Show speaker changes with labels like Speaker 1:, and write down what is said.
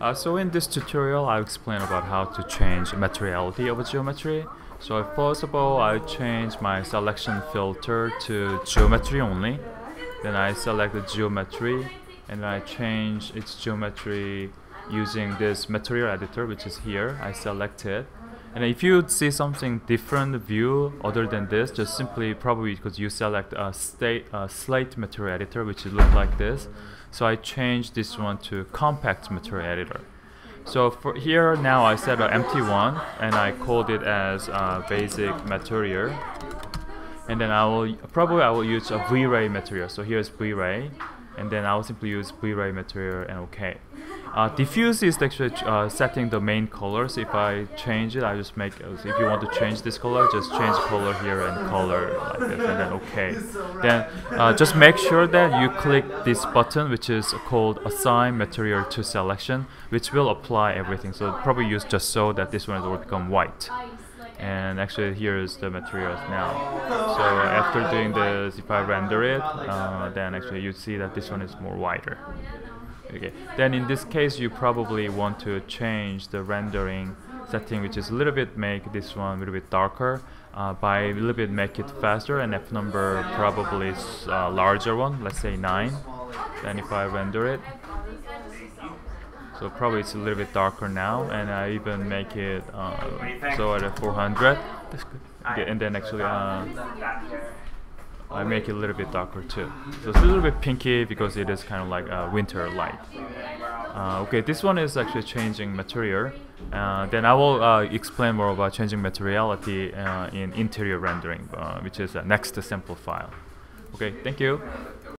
Speaker 1: Uh, so in this tutorial, I'll explain about how to change materiality of a geometry. So first of all, I change my selection filter to geometry only. Then I select the geometry and I change its geometry using this material editor which is here. I select it. And if you see something different view other than this, just simply probably because you select a state a slate material editor which look like this. So I change this one to compact material editor. So for here now I set an empty one and I called it as uh, basic material. And then I will probably I will use a V-Ray material. So here's V-Ray, and then I will simply use V-Ray material and OK. Uh, diffuse is actually uh, setting the main colors. If I change it, I just make. Uh, if you want to change this color, just change color here and color like this, and then OK. Then uh, just make sure that you click this button, which is called Assign Material to Selection, which will apply everything. So probably use just so that this one will become white and actually here is the materials now. So after doing this if I render it uh, then actually you see that this one is more wider. Okay. Then in this case you probably want to change the rendering setting which is a little bit make this one a little bit darker uh, by a little bit make it faster and f number probably is uh, larger one let's say 9 then if I render it so probably it's a little bit darker now and I even make it uh, so at a 400 okay, and then actually uh, I make it a little bit darker too. So it's a little bit pinky because it is kind of like a winter light. Uh, okay, this one is actually changing material. Uh, then I will uh, explain more about changing materiality uh, in interior rendering, uh, which is the next sample file. Okay, thank you.